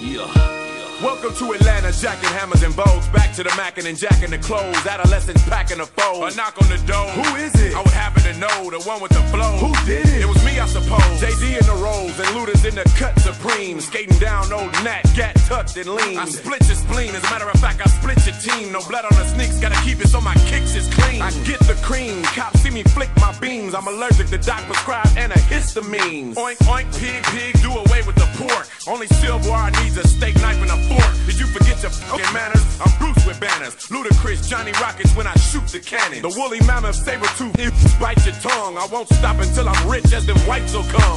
Welcome to Atlanta, jacking hammers and bows. Back to the mackin' and jacking the clothes. Adolescents packing the foes. A knock on the door. Who is it? I would happen to know the one with the flow. Who did it? It was me, I suppose. JD in the rolls and Luda's in the cut supreme. Skating down old Nat, gat tucked and lean. I split your spleen. As a matter of fact, I split team. No blood on the sneaks, gotta keep it so my kicks is clean. I get the cream. Cops see me flick my beams. I'm allergic to doc prescribed antihistamines. Oink, oink, pig, pig, do away with the pork. Only silverware needs a steak knife and a fork. Did you forget your fucking manners? I'm Bruce with banners. Ludacris, Johnny Rockets when I shoot the cannon. The woolly mammoth saber tooth bite your tongue. I won't stop until I'm rich as them whites will come.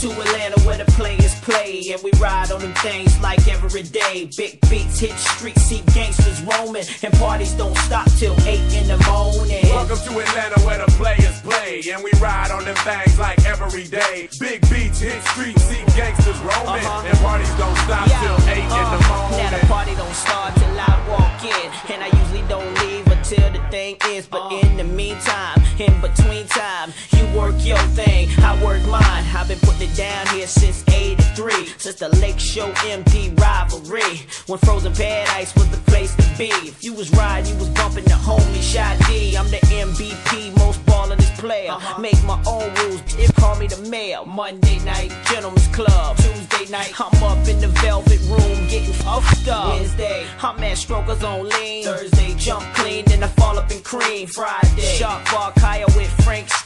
to Atlanta where the players play and we ride on them things like every day. Big beats hit streets, see gangsters roaming, and parties don't stop till eight in the morning. Welcome to Atlanta where the players play and we ride on them things like every day. Big beats hit streets, see gangsters roaming, Uh-huh. and parties don't stop Yeah, till eight in the uh, Now the party don't start till I walk in, and I usually don't leave until the thing is. But in the meantime, in between time, you work your thing, I work mine. I've been putting it down here since '83, since the Lake Show MD rivalry, when Frozen Paradise was the place to be. If you was riding, you was bumping the homie Shy D. I'm the MVP, most ballin'est player. Uh-huh. Make my own rules, if call me the mayor. Monday night, Gentlemen's Club. Tuesday night, I'm up in the velvet room getting fucked up. Wednesday, I'm at Strokers on lean. Thursday, jump clean, then I fall up in cream. Friday, Shark Bar Kaya with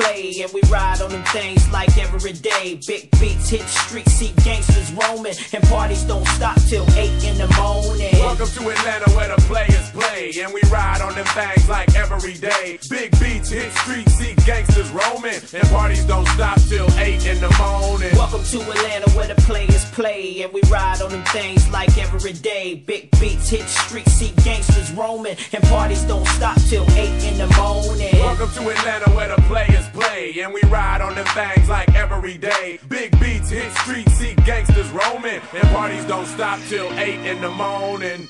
play and we ride on them things like every day. Big beats hit streets, see gangsters roaming, and parties don't stop till eight in the morning. Welcome to Atlanta where the players play and we ride on them things like every day. Big beats hit streets, see gangsters roaming, and parties don't stop till eight in the morning. Welcome to Atlanta where the players play and we ride on them things like every day. Big beats hit streets, see gangsters roaming, and parties don't stop till eight in the morning. Welcome to Atlanta where the players play and we ride on them things like every day. Big beats hit streets, see gangsters roaming, and parties don't stop till eight in the morning.